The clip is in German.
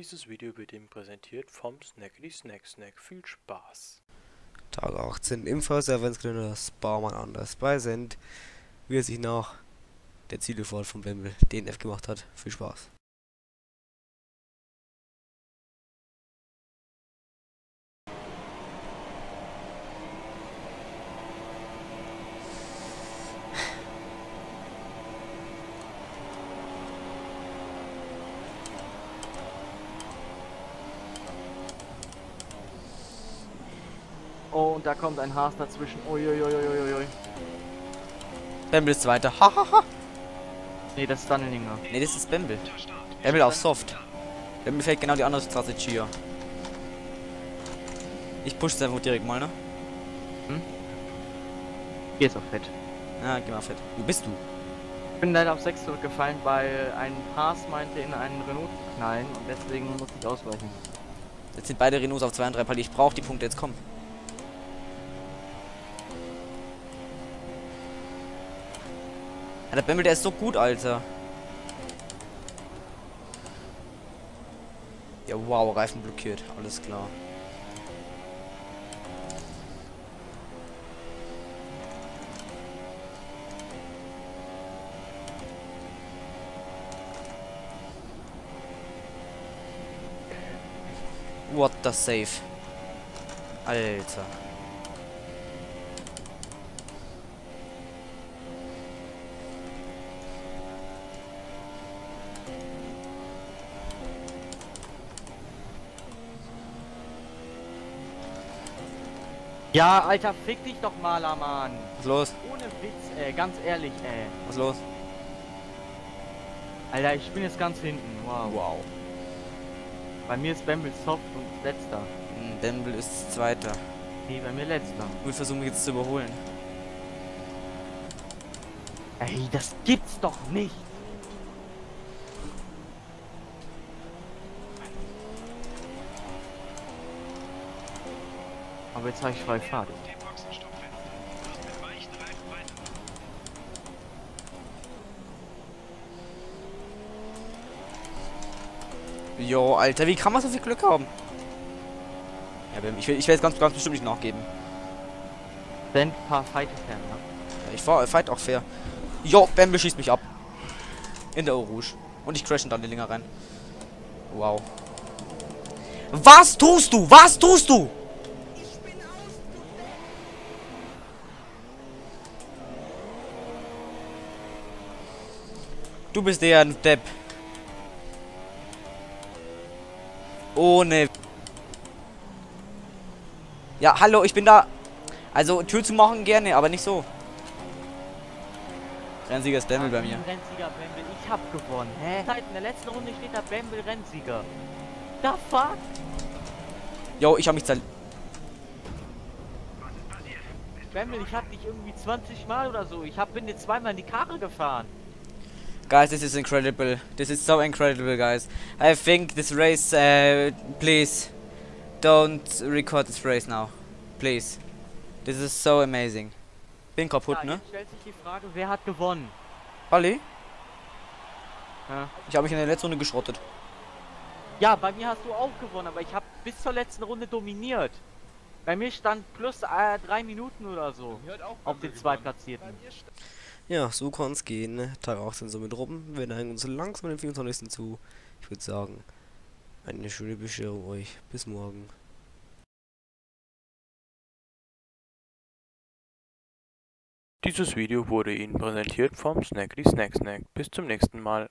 Dieses Video wird Ihnen präsentiert vom Snackety Snack Snack. Viel Spaß! Tag 18 im Adventskalender Sparman anders präsent, wie er sich nach der Zielefahrt von Bembel DNF gemacht hat. Viel Spaß. Oh, und da kommt ein Haas dazwischen. Uiuiuiuiui. Bembel ist Zweiter. Hahaha. Nee, das ist Dunnelinger. Ne, das ist Bembel. Bembel auf Soft. Bembel fällt genau die andere Strategie hier. Ich push es einfach direkt mal, ne? Hier ist auch fett. Ja, geh mal fett. Wo bist du? Ich bin leider auf 6 zurückgefallen, weil ein Haas meinte, in einen Renault zu knallen und deswegen muss ich ausweichen. Jetzt sind beide Renaults auf 2 und 3 Palli. Ich brauche die Punkte, jetzt komm. Ja, der Bembel, der ist so gut, Alter. Ja, wow, Reifen blockiert. Alles klar. What the save? Alter. Ja, Alter, fick dich doch mal, Mann. Was los? Ohne Witz, ey, ganz ehrlich, ey. Was los? Alter, ich bin jetzt ganz hinten. Wow. Wow. Bei mir ist Bamble soft und letzter. Hm, Bembel ist Zweiter. Nee, bei mir letzter. Wir versuchen mich jetzt zu überholen. Ey, das gibt's doch nicht. Aber jetzt habe ich freie Fahrt. Jo, Alter, wie kann man so viel Glück haben? Ja, ich will, ich will jetzt ganz, ganz bestimmt nicht nachgeben. Ein paar Fighter fan ne? Ja, ich fahr, fight auch fair. Jo, Bembel schießt mich ab. In der Eau Rouge. Und ich crash dann die Linger rein. Wow. Was tust du? Was tust du? Du bist eher ein Depp. Ohne. Ja, hallo, ich bin da. Also, Tür zu machen gerne, aber nicht so. Rennsieger ist Demmel bei mir. Rennsieger Bamble, ich hab gewonnen. Hä? Seit in der letzten Runde steht da Bamble Rennsieger. Da fuck? Jo, ich hab mich zer... Bamble, ich hab dich irgendwie 20 Mal oder so. Ich hab bin dir zweimal in die Karre gefahren. Guys, this is incredible. This is so incredible, guys. I think this race, uh, please, don't record this race now. Please. This is so amazing. Bin kaputt, ja, ne? jetzt stellt sich die Frage, wer hat gewonnen? Olli? Ja. Ich habe mich in der letzten Runde geschrottet. Ja, bei mir hast du auch gewonnen, aber ich habe bis zur letzten Runde dominiert. Bei mir stand plus äh, drei Minuten oder so auf den Zweitplatzierten. Ja, so kann's gehen. ne? Tag 18 somit rum. Wir neigen uns langsam dem 24. zu. Ich würde sagen, eine schöne Bescherung euch. Bis morgen. Dieses Video wurde Ihnen präsentiert vom Snackety Snack Snack. Bis zum nächsten Mal.